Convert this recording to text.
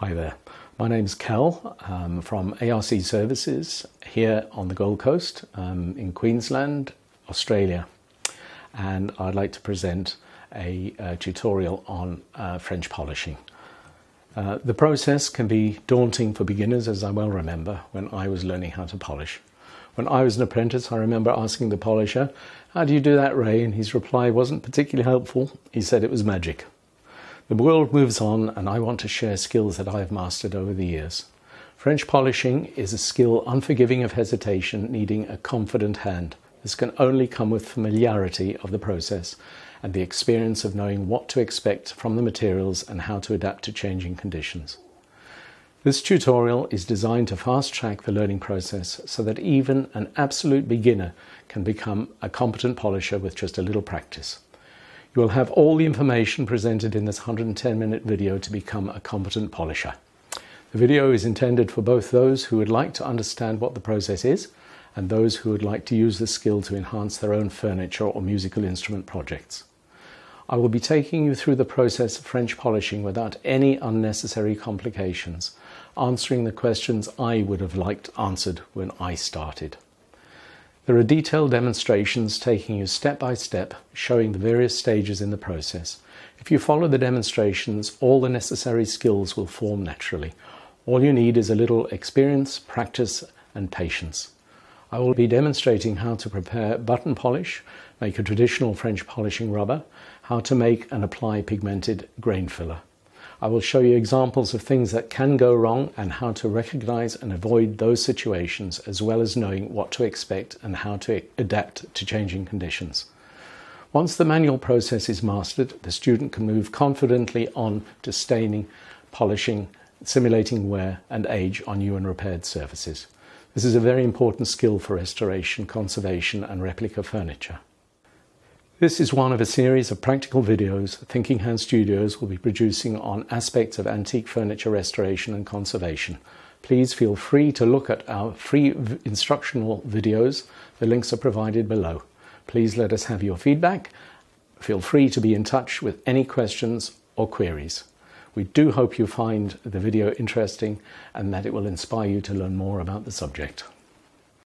Hi there. My name's Kel um, from ARC Services here on the Gold Coast um, in Queensland, Australia. And I'd like to present a, a tutorial on uh, French polishing. Uh, the process can be daunting for beginners, as I well remember when I was learning how to polish. When I was an apprentice, I remember asking the polisher, How do you do that, Ray? And his reply wasn't particularly helpful. He said it was magic. The world moves on, and I want to share skills that I have mastered over the years. French polishing is a skill unforgiving of hesitation, needing a confident hand. This can only come with familiarity of the process and the experience of knowing what to expect from the materials and how to adapt to changing conditions. This tutorial is designed to fast track the learning process so that even an absolute beginner can become a competent polisher with just a little practice. You will have all the information presented in this 110 minute video to become a competent polisher. The video is intended for both those who would like to understand what the process is and those who would like to use this skill to enhance their own furniture or musical instrument projects. I will be taking you through the process of French polishing without any unnecessary complications, answering the questions I would have liked answered when I started. There are detailed demonstrations taking you step by step, showing the various stages in the process. If you follow the demonstrations, all the necessary skills will form naturally. All you need is a little experience, practice, and patience. I will be demonstrating how to prepare button polish, make a traditional French polishing rubber, how to make and apply pigmented grain filler. I will show you examples of things that can go wrong and how to recognize and avoid those situations, as well as knowing what to expect and how to adapt to changing conditions. Once the manual process is mastered, the student can move confidently on to staining, polishing, simulating wear and age on new and repaired surfaces. This is a very important skill for restoration, conservation and replica furniture. This is one of a series of practical videos Thinking Hand Studios will be producing on aspects of antique furniture restoration and conservation. Please feel free to look at our free instructional videos. The links are provided below. Please let us have your feedback. Feel free to be in touch with any questions or queries. We do hope you find the video interesting and that it will inspire you to learn more about the subject.